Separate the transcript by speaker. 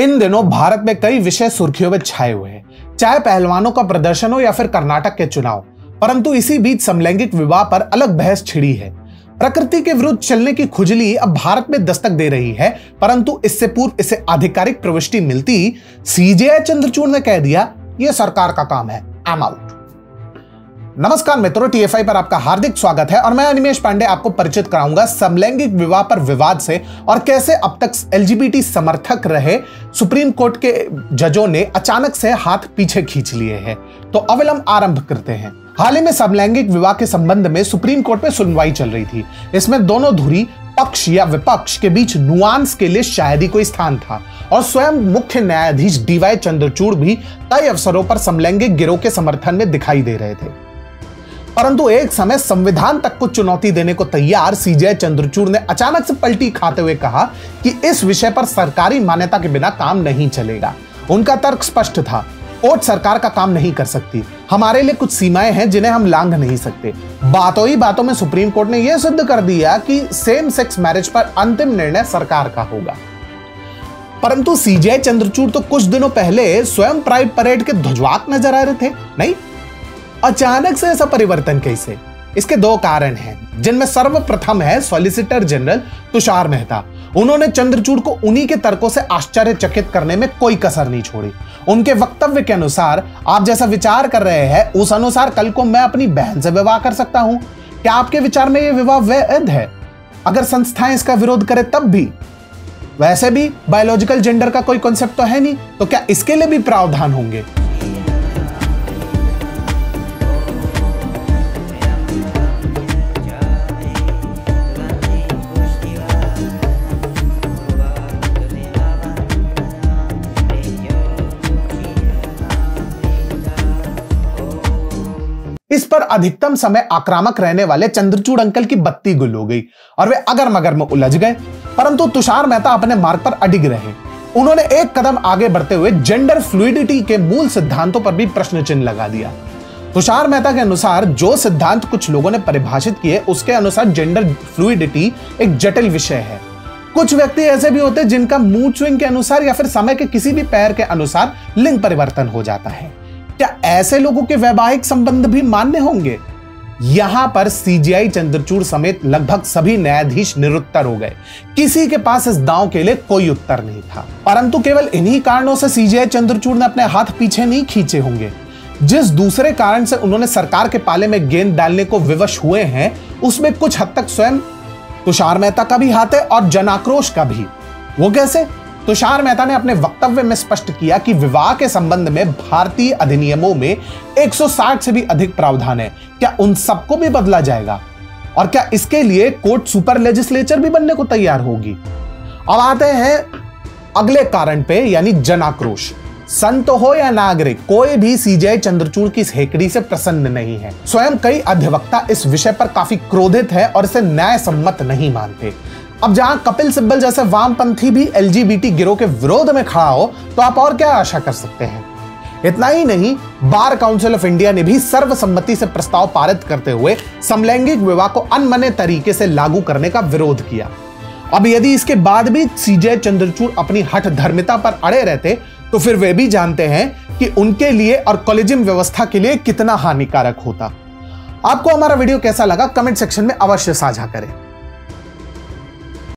Speaker 1: इन दिनों भारत में कई विषय सुर्खियों में छाए हुए हैं। चाहे पहलवानों का प्रदर्शन हो या फिर कर्नाटक के चुनाव, परंतु इसी बीच समलैंगिक विवाह पर अलग बहस छिड़ी है। प्रकृति के विरुद्ध चलने की खुजली अब भारत में दस्तक दे रही है, परंतु इससे पूर्व इसे आधिकारिक प्रविष्टि मिलती सीजेआई चंद्रचूड़ ने कह दिया, यह सरकार का काम है एम आउट नमस्कार मित्रों टीएफआई पर आपका हार्दिक स्वागत है और मैं अनिमेश पांडे आपको परिचित कराऊँगा समलैंगिक विवाह पर विवाद से और कैसे अब तक एलजीबीटी समर्थक रहे सुप्रीम कोर्ट के जजों ने अचानक से हाथ पीछे खींच लिए हैं। तो अविलंब आरंभ करते हैं। हाल ही में समलैंगिक विवाह के संबंध में सुप्रीम कोर्ट में सुनवाई चल रही थी। इसमें दोनों धुरी, पक्ष या विपक्ष के बीच नुआंस के लिए शायद ही कोई स्थान था और स्वयं मुख्य न्यायाधीश डीवाई चंद्रचूड़ भी कई अवसरों पर समलैंगिक गिरोह के समर्थन में दिखाई दे रहे थे। परंतु एक समय संविधान तक को चुनौती देने को तैयार सीजे चंद्रचूड़ ने अचानक से पलटी खाते हुए कहा कि इस विषय पर सरकारी मान्यता के बिना काम नहीं चलेगा। उनका तर्क स्पष्ट था। कोर्ट सरकार का काम नहीं कर सकती। हमारे लिए कुछ सीमाएँ हैं जिन्हें हम लांघ नहीं सकते। बातों ही बातों में सुप्रीम कोर्ट ने यह सिद्ध कर दिया कि सेम सेक्स मैरिज पर अंतिम निर्णय सरकार का होगा। परंतु सीजे चंद्रचूड़ तो कुछ दिनों पहले स्वयं प्राइड परेड के ध्वजवाक नज़र आ रहे थे, नहीं? अचानक से ऐसा परिवर्तन कैसे? इसके दो कारण हैं, जिनमें सर्वप्रथम है सॉलिसिटर जनरल तुषार मेहता। उन्होंने चंद्रचूड़ को उन्हीं के तर्कों से आश्चर्यचकित करने में कोई कसर नहीं छोड़ी। उनके वक्तव्य के अनुसार, आप जैसा विचार कर रहे हैं, उस अनुसार कल को मैं अपनी बहन से विवाह कर सकता हूँ। क्या आपके विचार में यह विवाह वैध है? अगर संस्थाएँ इसका विरोध करें तब भी। वैसे भी बायोलॉजिकल जेंडर का कोई कॉन्सेप्ट तो है नहीं तो क्या इसके लिए भी प्रावधान होंगे? इस पर अधिकतम समय आक्रामक रहने वाले चंद्रचूड़ अंकल की बत्ती गुल हो गई और वे अगर मगर में उलझ गए। परंतु तुषार मेहता अपने मार्ग पर अडिग रहे। उन्होंने एक कदम आगे बढ़ते हुए जेंडर फ्लूडिटी के मूल सिद्धांतों पर भी प्रश्न चिन्ह लगा दिया। तुषार मेहता के अनुसार जो सिद्धांत कुछ लोगों ने परिभाषित किए, उसके अनुसार जेंडर फ्लूडिटी एक जटिल विषय है। कुछ व्यक्ति ऐसे भी होते हैं जिनका मूड के अनुसार या फिर समय के किसी भी पैर के अनुसार लिंग परिवर्तन हो जाता है। क्या ऐसे लोगों के वैवाहिक संबंध भी मान्य होंगे? यहाँ पर सीजीआई चंद्रचूड़ समेत लगभग सभी न्यायाधीश निरुत्तर हो गए। किसी के पास इस दांव के लिए कोई उत्तर नहीं था। परंतु केवल इन्हीं कारणों से सीजीआई चंद्रचूड़ ने अपने हाथ पीछे नहीं खींचे होंगे। जिस दूसरे कारण से उन्होंने सरकार के पाले में गेंद डालने को विवश हुए हैं, उसमें कुछ हद तक स्वयं तुषार मेहता का भी हाथ है और जनाक्रोश का भी। वो कैसे? तुषार मेहता ने अपने वक्तव्य में स्पष्ट किया कि विवाह के संबंध में भारतीय अधिनियमों में 160 से भी अधिक प्रावधान है। क्या उन सबको भी बदला जाएगा? और क्या इसके लिए कोर्ट सुपर लेजिस्लेचर भी बनने को तैयार होगी? अब आते हैं अगले कारण पे, यानी जनाक्रोश। संत हो या नागरिक, कोई भी सीजीआई चंद्रचूड़ की हेकड़ी से प्रसन्न नहीं है। स्वयं कई अधिवक्ता इस विषय पर काफ़ी क्रोधित है और इसे न्याय सम्मत नहीं मानते। अब जहाँ कपिल सिब्बल जैसे वामपंथी भी एलजीबीटी गिरोह के विरोध में खड़ा हो तो आप और क्या आशा कर सकते हैं? इतना ही नहीं, बार काउंसिल ऑफ़ इंडिया ने भी सर्वसम्मति से प्रस्ताव पारित करते हुए समलैंगिक विवाह को अनमने तरीके से लागू करने का विरोध किया। अब यदि इसके बाद भी सीजे चंद्रचूड़ अपनी हठ धर्मिता पर अड़े रहते तो फिर वे भी जानते हैं कि उनके लिए और कॉलेजियम व्यवस्था के लिए कितना हानिकारक होता। आपको हमारा वीडियो कैसा लगा, कमेंट सेक्शन में अवश्य साझा करें।